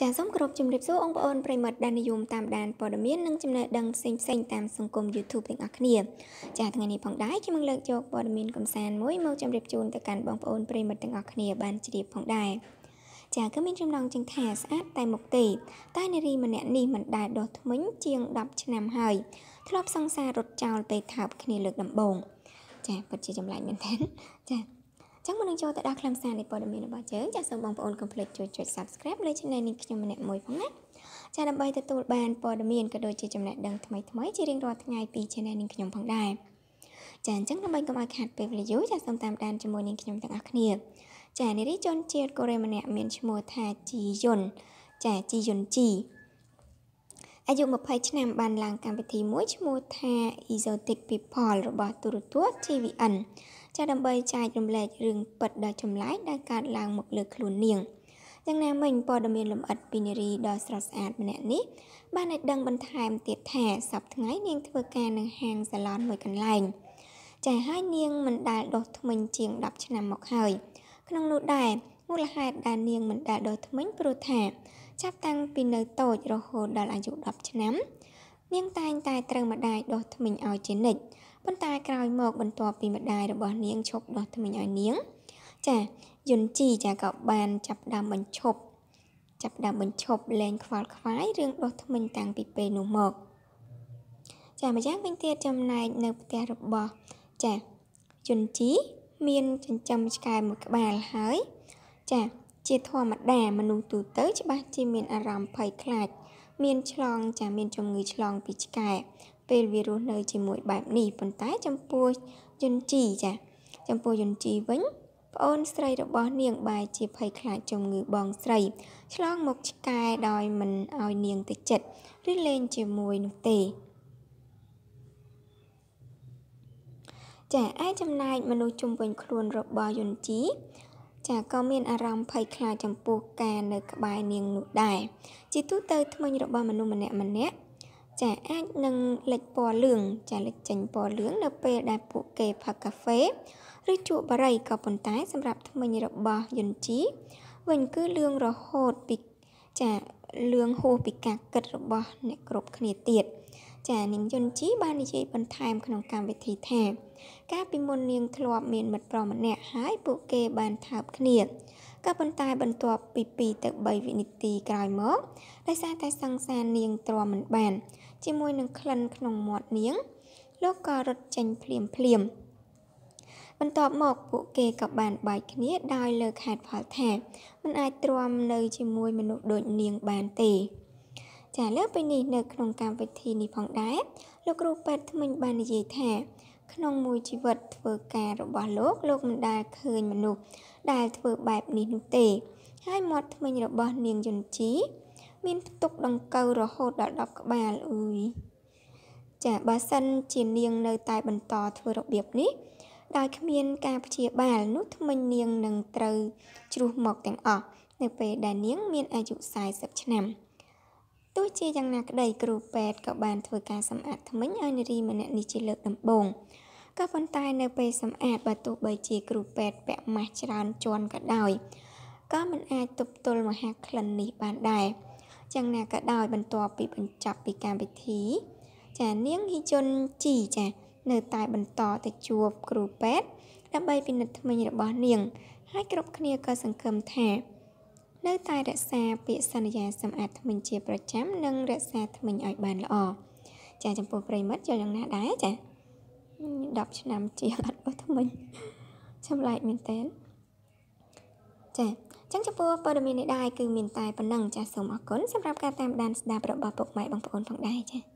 ចាសសូមគោរពជំរាបសួរបងប្អូនប្រិមត្តដែលនិយមតាមដានព័ត៌មាននិងចំណេះដឹងផ្សេងផ្សេងតាមសង្គម YouTube ទាំងអស់គ្នាចាសថ្ងៃនេះផងដែរខ្ញុំនឹងលើកយកព័ត៌មានកំសាន្តមួយមកជម្រាបជូនទៅកាន់បងប្អូនប្រិមត្តទាំងអស់គ្នាបានជ្រាបផងដែរចាគឺមានចំណងជើងថាស្អាតតែមុខទេតែនារីម្នាក់នេះមិនដែលដោះធ្មេញជាង10ឆ្នាំហើយធ្លាប់សង្សាររត់ចោលពេលថើបគ្នាលើកដំបូងចាពិតជាចម្លែកមែនទែនចា ចឹងមុននឹងចូលទៅដល់ខ្លឹមសារនៃព័ត៌មានរបស់យើងចាសសូមបងប្អូនកុំភ្លេចជួយចុច Subscribe លើ Channel នេះខ្ញុំម្នាក់មួយផងណាចាសដើម្បីទទួលបានព័ត៌មានក៏ដូចជាចំណេះដឹងថ្មីថ្មីជារៀងរាល់ថ្ងៃពី Channel នេះខ្ញុំផងដែរចាអញ្ចឹងដើម្បីកុំឲ្យខាតពេលវេលាយូរចាសសូមតាមដានជាមួយនឹងខ្ញុំទាំងអស់គ្នាចានារីជនជាតិកូរ៉េម្នាក់មានឈ្មោះថាជីយុនចាជីយុនជីអាយុ20ឆ្នាំបានឡើងកម្មវិធីមួយឈ្មោះថា Exotic People របស់ទូរទស្សន៍ TVN ចាដើម្បីចែករំលែករឿងពិតដ៏ចម្លែកដែលកើតឡើងមកលើខ្លួននាងយ៉ាងណាមិញព័ត៌មានលម្អិតពីនារីដ៏ស្រស់ស្អាតម្នាក់នេះបានឲ្យដឹងបន្ថែមទៀតថាសប្តាហ៍នាងធ្វើការនៅហាងសាឡនមួយកន្លែងចាហើយនាងមិនដែលដុសធ្មេញជាង10ឆ្នាំមកហើយក្នុងនោះដែរមូលហេតុដែលនាងមិនដែលដុសធ្មេញព្រោះថា ចាប់តាំងពីនៅតូចរហូតដល់អាយុ10ឆ្នាំ នាងតែងតែត្រូវម្ដាយដុសធ្មេញឲ្យជានិច្ចប៉ុន្តែក្រោយមកបន្ទាប់ពីម្ដាយរបស់នាងឈប់ដោះធ្មេញឲ្យនាង ចាយុនជីចាក៏បានចាប់ដើមបញ្ឈប់ចាប់ដើមបញ្ឈប់លែងខ្វល់ខ្វាយរឿងដោះធ្មេញតាំងពីពេលនោះមក ចាម្យ៉ាងវិញទៀតចំណែកនៅផ្ទះរបស់ចាយុនជីមានចិញ្ចឹមឆ្កែមួយក្បាលហើយ ចា ជាធម្មតាមនុស្សទូទៅច្បាស់ជាមានអារម្មណ៍ភ័យខ្លាច មានឆ្លងចាមានជំងឺឆ្លងពីឆ្កែពេលវារស់នៅជាមួយបែបនេះប៉ុន្តែចំពោះយុនជីចាចំពោះយុនជីវិញប្អូនស្រីរបស់នាងបែរជាភ័យខ្លាចជំងឺបងស្រីឆ្លងមកឆ្កែដោយមិនឲ្យនាងទៅចិត្តឬលេងជាមួយនោះទេចាឯចំណែកមនុស្សជុំវិញខ្លួនរបស់យុនជី ចាក៏មានអារម្មណ៍ភ័យខ្លាចចំពោះការនៅក្បែរនាងនោះដែរជាទូទៅថ្មិញរបស់មនុស្សម្នាក់ម្នាក់ចាអាចនឹងលេចពណ៌លឿងចាលេចចេញពណ៌លឿងនៅពេលដែលពួកគេផឹកកាហ្វេឬជក់បារីក៏ប៉ុន្តែសម្រាប់ថ្មិញរបស់យុនជីវិញគឺលឿងរហូតពីចាលឿងហួសពីការគិតរបស់អ្នកគ្រប់គ្នាទៀត ចានាងយុនជីបាននិយាយបន្ថែមក្នុងកម្មវិធីថា កាលពីមុននាងធ្លាប់មានមិត្តប្រុសម្នាក់ហើយពួកគេបានថើបគ្នាក៏ប៉ុន្តែបន្ទាប់ពី2ទៅ3វិនាទីក្រោយមកដោយសារតែសង្សារនាងទ្រាំមិនបាន ជាមួយនឹងក្លិនក្នុងមាត់នាង លោកក៏រត់ចេញភ្លាមភ្លាមបន្ទាប់មកពួកគេក៏បានបែកគ្នាដោយលើកហេតុផលថាមិនអាចទ្រាំនៅជាមួយមនុស្សដូចនាងបានទេ ចាលើពីនេះនៅក្នុងកម្មវិធីនេះផងដែរលោកគ្រូពេទ្យថ្មិញបាននិយាយថាក្នុងមួយជីវិតធ្វើការរបស់លោកលោកមិនដែលឃើញមនុស្សដែលធ្វើបែបនេះនោះទេ ហើយមាត់ថ្មិញរបស់នាងយន្តជី មានផ្ទុកដង្កូវរហូតដល់10ក្បាលអើយចាបើសិនជានាងនៅតែបន្តធ្វើរបៀបនេះដោយគ្មានការព្យាបាលនោះថ្មិញនាងនឹងត្រូវជ្រុះមកទាំងអស់នៅពេលដែលនាងមានអាយុ40ឆ្នាំ ទោះជាយ៉ាងណាក្តីគ្រូពេទ្យក៏បានធ្វើការសម្អាតថ្មិញឲ្យនារីម្នាក់នេះជាលើកដំបូងក៏ប៉ុន្តែនៅពេលសម្អាតបើទោះបីជាគ្រូពេទ្យពាក់ម៉ាស់ច្រើនជាន់ក៏ដោយក៏មិនអាចទប់ទល់មហាក្លិននេះបានដែរយ៉ាងណាក៏ដោយបន្ទាប់ពីបញ្ចប់ពីកម្មវិធី ចានាងហ៊ីជុនជីចានៅតែបន្តទៅជួបគ្រូពេទ្យដើម្បីពិនិត្យថ្មិញរបស់នាង ហើយគ្រប់គ្នាក៏សង្ឃឹមថា នៅតែរក្សាពាក្យសន្យាសម្អាតថ្មិញជាប្រចាំនិងរក្សាថ្មិញឲ្យបានល្អចាចំពោះប្រិមិត្តយល់យ៉ាងណាដែរចា10ឆ្នាំជាអត់បោះថ្មិញចម្លែកមែនតើចាចឹងចំពោះព័ត៌មាននេះដែរគឺមានតែប៉ុណ្ណឹងចាសសូមអរគុណសម្រាប់ការតាមដានស្ដាប់របស់ពុកម៉ែបងប្អូនផងដែរចា